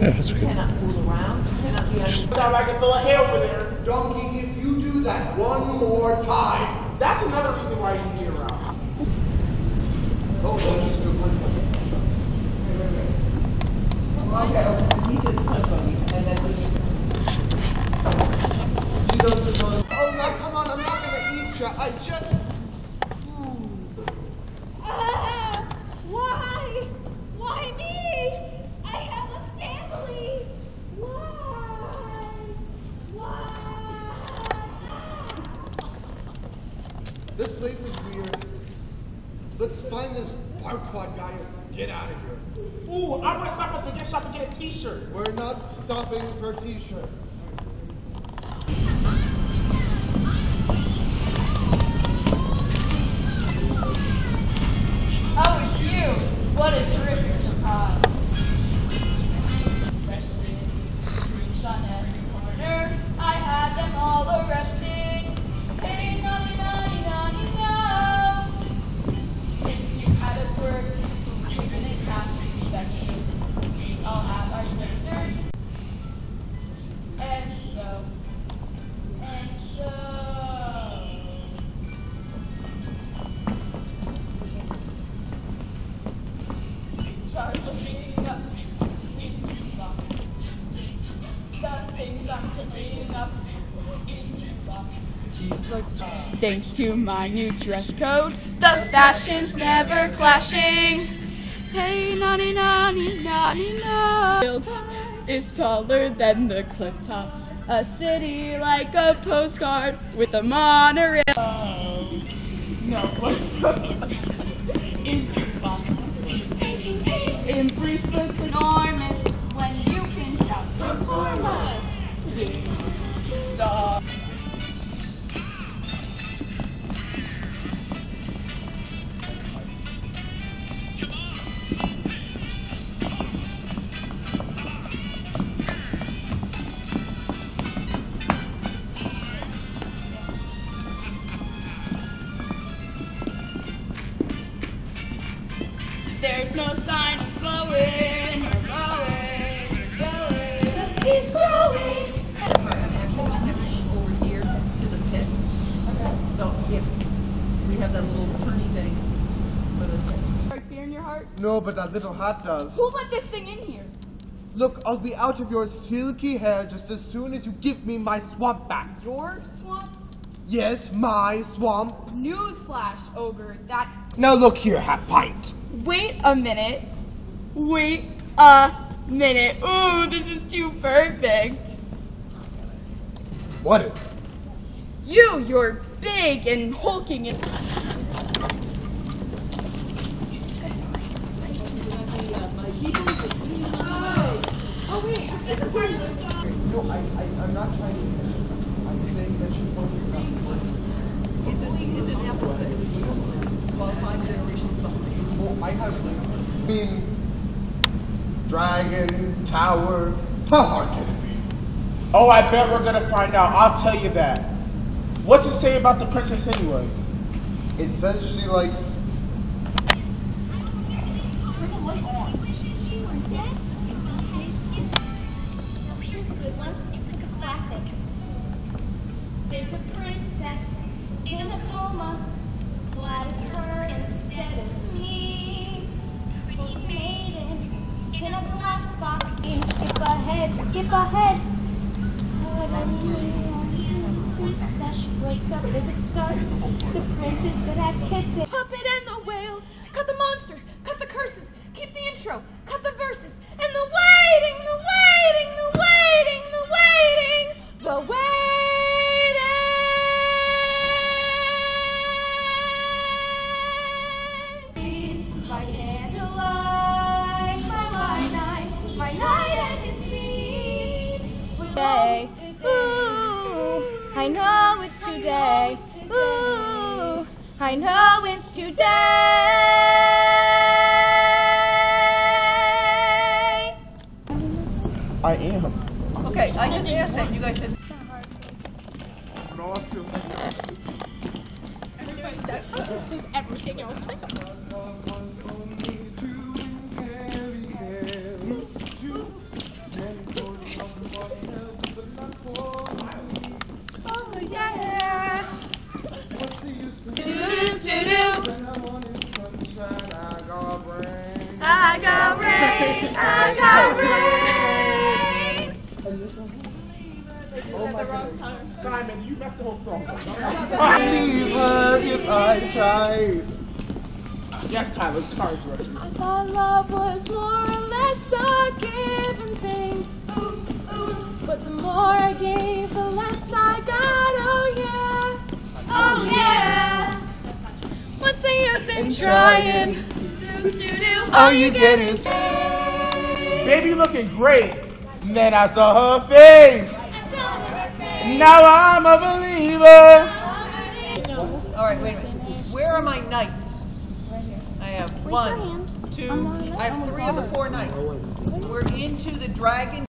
Yeah, that's okay. Cannot fool around. Cannot be on. Sound like a full of hair over there. Donkey, if you do that one more time, That's another reason why you need me around. oh, don't just do one. Okay, okay. He says punch on me, and then. He goes to those. Oh, now come on, I'm not gonna eat you. I just. Ah, why? Why me? I have a family. Why? Why? This place is weird. Let's find Farquaad guy get out of here. Ooh, I want to stop at the gift shop and get a T-shirt. We're not stopping for t-shirts. Thanks to my new dress code, the fashion's never clashing. Hey, naughty, naughty, naughty, no. Is taller than the cliff tops. A city like a postcard with a monorail. No, what's into Embrace looks enormous when you can shout performance. Stop. There's no sign of slowing or growing or growing. He's growing. over here to the pit. So if we have that little turny thing for the. Right fear in your heart? No, but that little hat does. Who let this thing in here? Look, I'll be out of your silky hair just as soon as you give me my swamp back. Your swamp? Yes, my swamp. Newsflash, ogre. That. Now look here, half pint. Wait a minute. Wait a minute. Ooh, this is too perfect. What is? You, you're big and hulking and. No, I, I, I'm not trying to. I'm saying that she's going to It's an, it's an apple set. Five generations behind. Well, I have like. I mean, dragon, tower. How hard can it be? Oh, I bet we're gonna find out. I'll tell you that. What's it say about the princess anyway? It says she likes. I don't remember this part of what she wishes she were dead, but it will hate it. Now here's a good one. It's like a classic. There's a princess in a coma. Glad it's her instead of a glass. Skip ahead, skip ahead. Princess wakes up at the start. The prince is gonna kiss it. Puppet and the whale. Cut the monsters. Cut the curses. Keep the intro. Cut the verses. I know it's today. Ooh, I know it's today. I am. Okay, I just asked that. You guys said. Just because everything else. Rain, I got rain. Simon, you messed the whole song. I leave her if I try. yes, Tyler, cards right. I thought love was more or less a given thing. But the more I gave, the less I got. Oh yeah. Oh yeah. What's the use in trying? All you get is. Baby looking great. And then I saw her face. Now I'm a believer. All right, wait. Where are my knights? I have one, two, I have three of the four knights. We're into the dragon